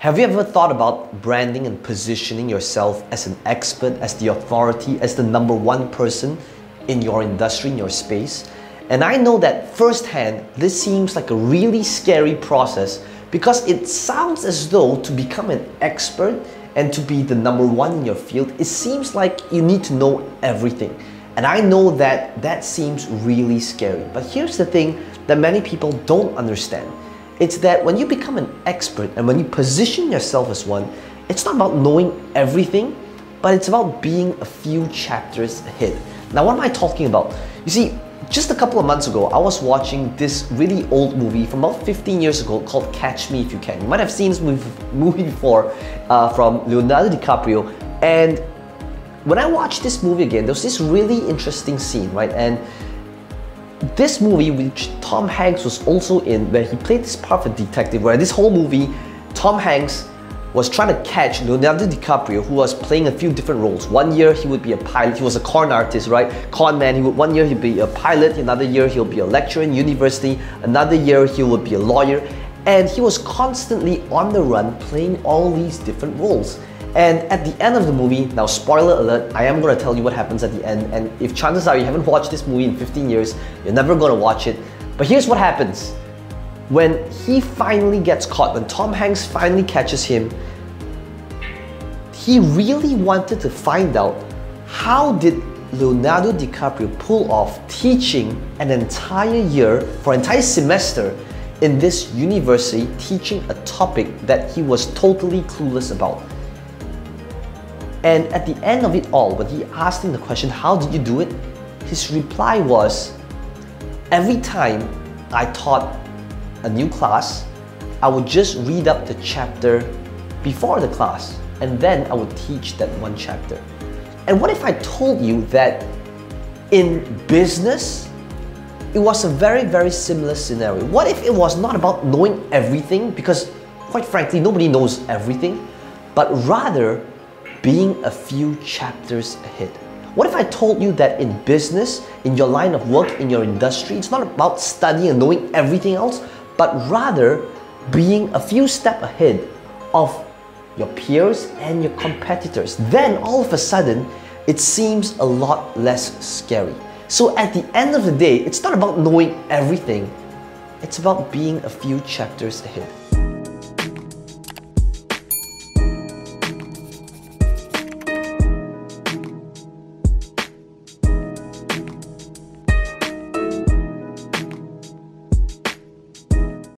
Have you ever thought about branding and positioning yourself as an expert, as the authority, as the number one person in your industry, in your space? And I know that firsthand, this seems like a really scary process because it sounds as though to become an expert and to be the number one in your field, it seems like you need to know everything. And I know that that seems really scary. But here's the thing that many people don't understand it's that when you become an expert and when you position yourself as one, it's not about knowing everything, but it's about being a few chapters ahead. Now, what am I talking about? You see, just a couple of months ago, I was watching this really old movie from about 15 years ago called Catch Me If You Can. You might have seen this movie before uh, from Leonardo DiCaprio. And when I watched this movie again, there was this really interesting scene, right? And this movie, which Tom Hanks was also in, where he played this part of a detective, where this whole movie, Tom Hanks was trying to catch Leonardo DiCaprio, who was playing a few different roles. One year he would be a pilot, he was a con artist, right? Con man, he would, one year he'd be a pilot, another year he'll be a lecturer in university, another year he would be a lawyer, and he was constantly on the run playing all these different roles. And at the end of the movie, now spoiler alert, I am going to tell you what happens at the end. And if chances are you haven't watched this movie in 15 years, you're never going to watch it. But here's what happens. When he finally gets caught, when Tom Hanks finally catches him, he really wanted to find out how did Leonardo DiCaprio pull off teaching an entire year for an entire semester in this university teaching a topic that he was totally clueless about. And at the end of it all, when he asked him the question, How did you do it? his reply was, Every time I taught a new class, I would just read up the chapter before the class, and then I would teach that one chapter. And what if I told you that in business, it was a very, very similar scenario? What if it was not about knowing everything? Because, quite frankly, nobody knows everything, but rather being a few chapters ahead. What if I told you that in business, in your line of work, in your industry, it's not about studying and knowing everything else, but rather being a few steps ahead of your peers and your competitors. Then all of a sudden, it seems a lot less scary. So at the end of the day, it's not about knowing everything, it's about being a few chapters ahead.